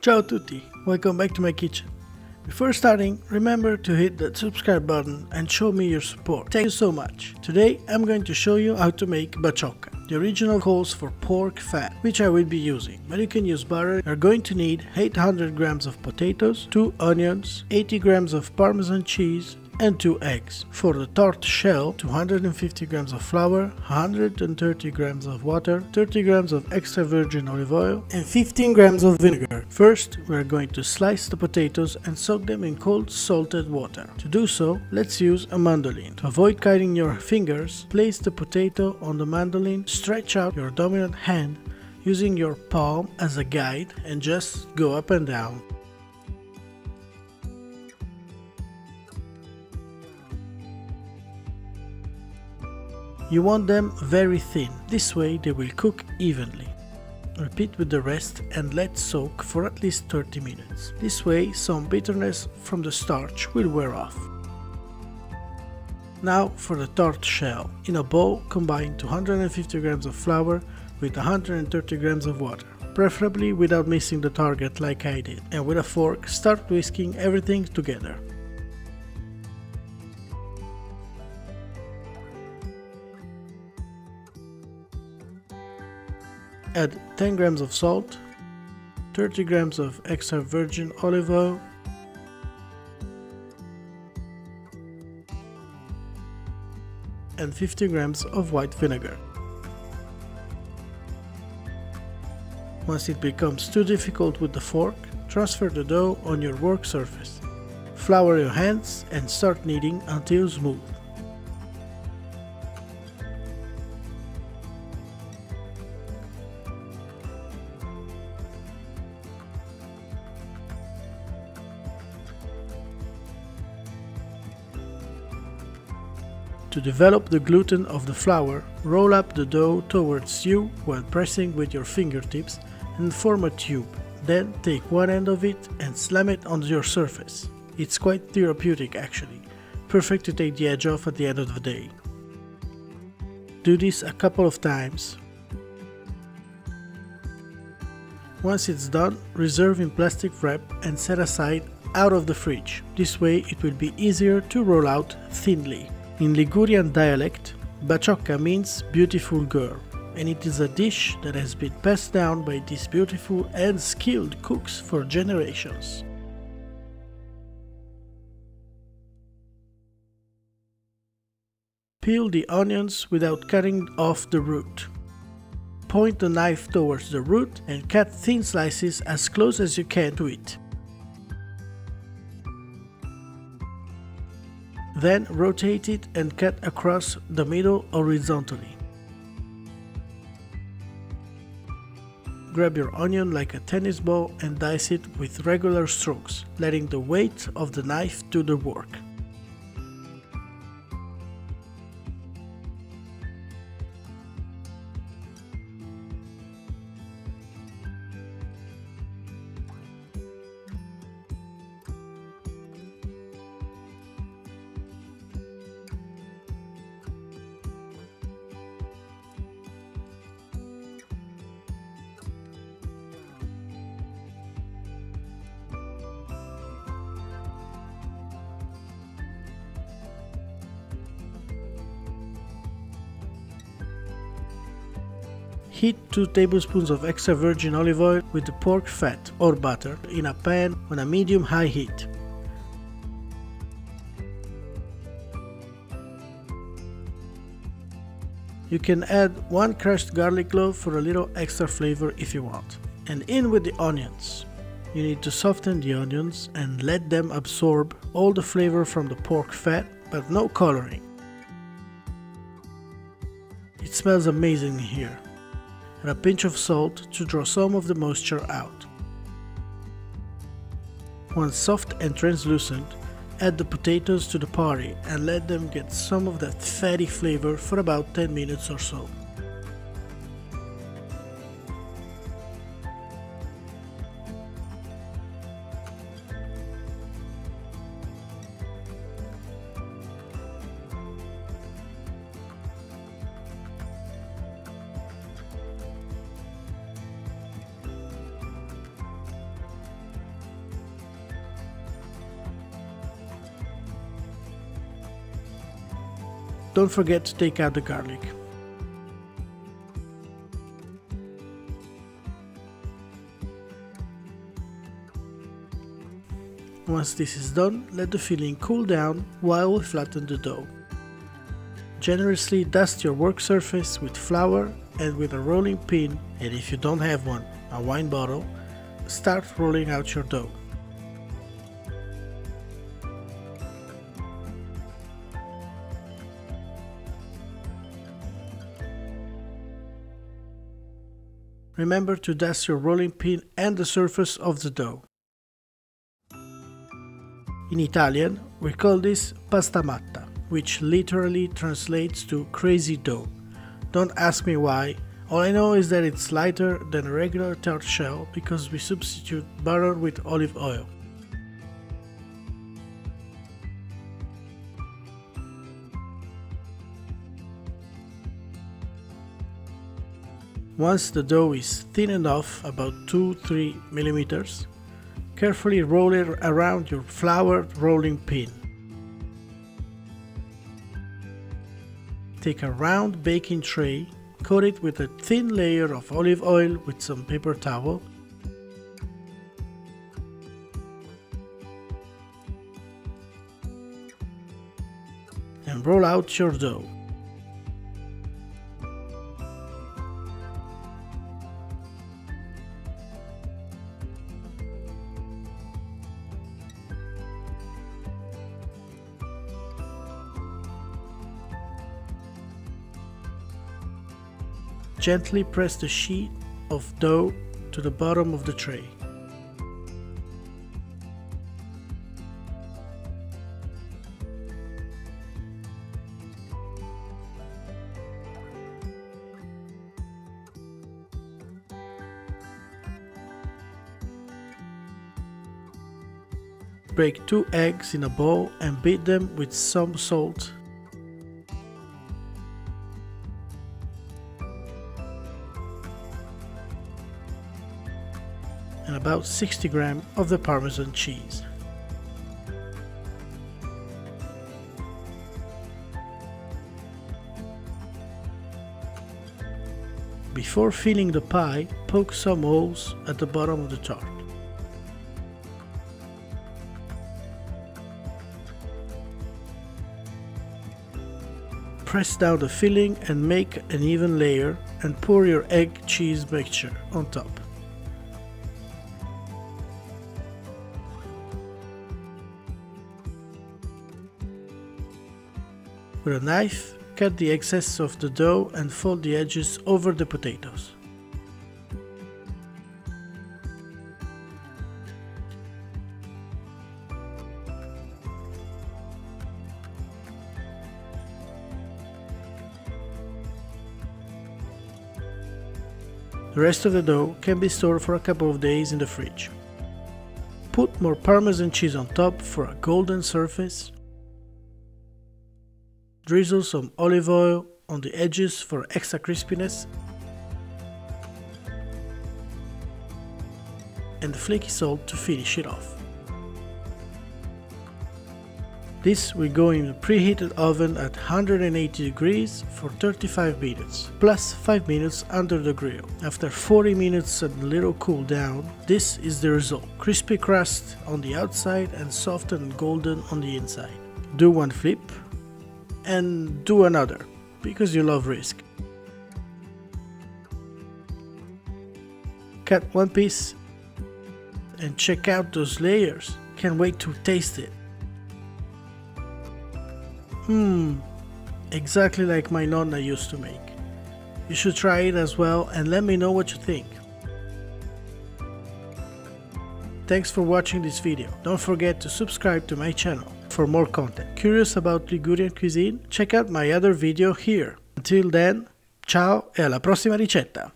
Ciao tutti, welcome back to my kitchen. Before starting, remember to hit that subscribe button and show me your support. Thank you so much. Today I'm going to show you how to make baciocca. The original calls for pork fat, which I will be using, but you can use butter. You're going to need 800 grams of potatoes, 2 onions, 80 grams of parmesan cheese, and 2 eggs. For the tart shell, 250 grams of flour, 130 grams of water, 30 grams of extra virgin olive oil, and 15 grams of vinegar. First, we're going to slice the potatoes and soak them in cold salted water. To do so, let's use a mandolin. To avoid cutting your fingers, place the potato on the mandolin, stretch out your dominant hand using your palm as a guide and just go up and down. You want them very thin, this way they will cook evenly. Repeat with the rest and let soak for at least 30 minutes. This way some bitterness from the starch will wear off. Now for the tart shell. In a bowl combine 250 grams of flour with 130 grams of water, preferably without missing the target like I did. And with a fork start whisking everything together. Add 10 grams of salt, 30 grams of extra virgin olive oil, and 50 grams of white vinegar. Once it becomes too difficult with the fork, transfer the dough on your work surface. Flour your hands and start kneading until smooth. To develop the gluten of the flour, roll up the dough towards you while pressing with your fingertips and form a tube. Then take one end of it and slam it on your surface. It's quite therapeutic actually, perfect to take the edge off at the end of the day. Do this a couple of times. Once it's done, reserve in plastic wrap and set aside out of the fridge. This way it will be easier to roll out thinly. In Ligurian dialect, baciocca means beautiful girl, and it is a dish that has been passed down by these beautiful and skilled cooks for generations. Peel the onions without cutting off the root. Point the knife towards the root and cut thin slices as close as you can to it. Then rotate it and cut across the middle horizontally. Grab your onion like a tennis ball and dice it with regular strokes, letting the weight of the knife do the work. Heat 2 tablespoons of extra virgin olive oil with the pork fat or butter in a pan on a medium-high heat. You can add one crushed garlic clove for a little extra flavor if you want. And in with the onions. You need to soften the onions and let them absorb all the flavor from the pork fat, but no coloring. It smells amazing here and a pinch of salt to draw some of the moisture out. Once soft and translucent, add the potatoes to the party and let them get some of that fatty flavor for about 10 minutes or so. Don't forget to take out the garlic. Once this is done, let the filling cool down while we flatten the dough. Generously dust your work surface with flour and with a rolling pin and if you don't have one, a wine bottle, start rolling out your dough. Remember to dust your rolling pin and the surface of the dough. In Italian, we call this pasta matta, which literally translates to crazy dough. Don't ask me why, all I know is that it's lighter than a regular tart shell because we substitute butter with olive oil. Once the dough is thin enough, about 2-3 millimeters, Carefully roll it around your flour rolling pin. Take a round baking tray, coat it with a thin layer of olive oil with some paper towel. And roll out your dough. Gently press the sheet of dough to the bottom of the tray. Break two eggs in a bowl and beat them with some salt about 60 gram of the Parmesan cheese. Before filling the pie, poke some holes at the bottom of the tart. Press down the filling and make an even layer and pour your egg cheese mixture on top. With a knife, cut the excess of the dough and fold the edges over the potatoes. The rest of the dough can be stored for a couple of days in the fridge. Put more parmesan cheese on top for a golden surface Drizzle some olive oil on the edges for extra crispiness and the flaky salt to finish it off. This will go in a preheated oven at 180 degrees for 35 minutes, plus 5 minutes under the grill. After 40 minutes and a little cool down, this is the result. Crispy crust on the outside and soft and golden on the inside. Do one flip, and do another because you love risk. Cut one piece and check out those layers. Can't wait to taste it. Hmm, exactly like my nonna used to make. You should try it as well and let me know what you think. Thanks for watching this video. Don't forget to subscribe to my channel for more content. Curious about Ligurian cuisine? Check out my other video here. Until then, ciao e alla prossima ricetta!